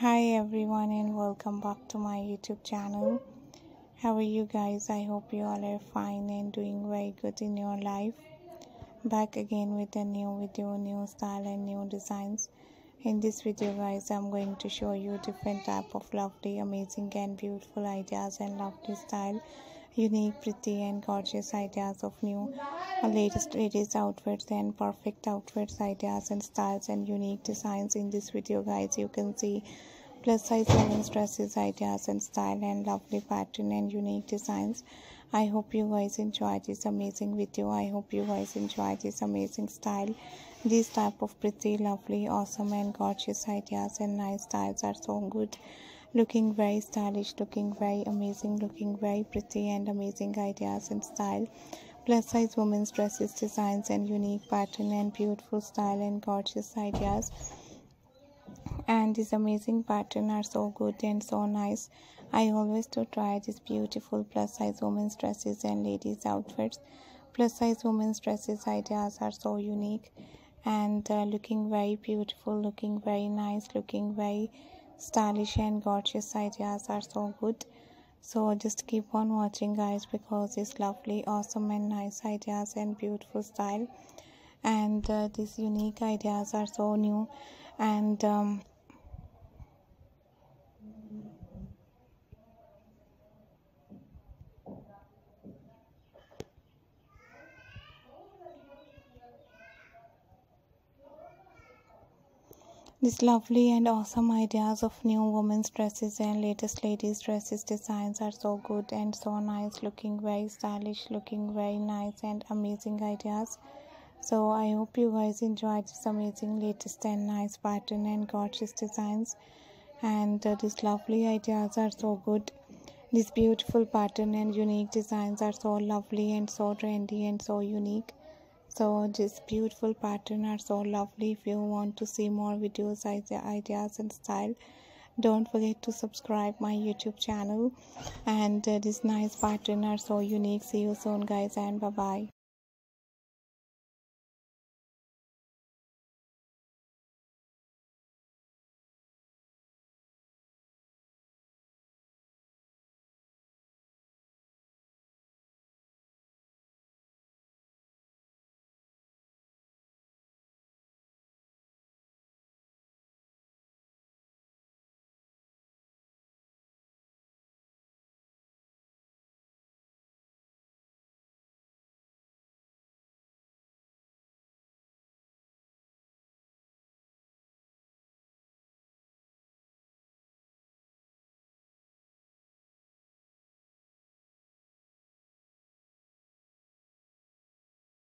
hi everyone and welcome back to my youtube channel. How are you guys? I hope you all are fine and doing very good in your life. Back again with a new video new style and new designs. In this video guys i'm going to show you different type of lovely amazing and beautiful ideas and lovely style unique pretty and gorgeous ideas of new uh, latest latest outfits and perfect outfits ideas and styles and unique designs in this video guys. You can see plus size women's dresses ideas and style and lovely pattern and unique designs. I hope you guys enjoy this amazing video. I hope you guys enjoy this amazing style. These type of pretty lovely awesome and gorgeous ideas and nice styles are so good looking very stylish looking very amazing looking very pretty and amazing ideas and style. Plus size women's dresses designs and unique pattern and beautiful style and gorgeous ideas. And this amazing pattern are so good and so nice. I always to try these beautiful plus size women's dresses and ladies outfits. Plus size women's dresses ideas are so unique. And uh, looking very beautiful looking very nice looking very stylish and gorgeous ideas are so good. So just keep on watching guys because it's lovely awesome and nice ideas and beautiful style. And uh, these unique ideas are so new. And um, These lovely and awesome ideas of new women's dresses and latest ladies dresses designs are so good and so nice looking very stylish looking very nice and amazing ideas. So i hope you guys enjoyed this amazing latest and nice pattern and gorgeous designs. And uh, these lovely ideas are so good. This beautiful pattern and unique designs are so lovely and so trendy and so unique so this beautiful pattern are so lovely. If you want to see more videos ideas and style don't forget to subscribe my youtube channel. And uh, this nice pattern are so unique. See you soon guys and bye bye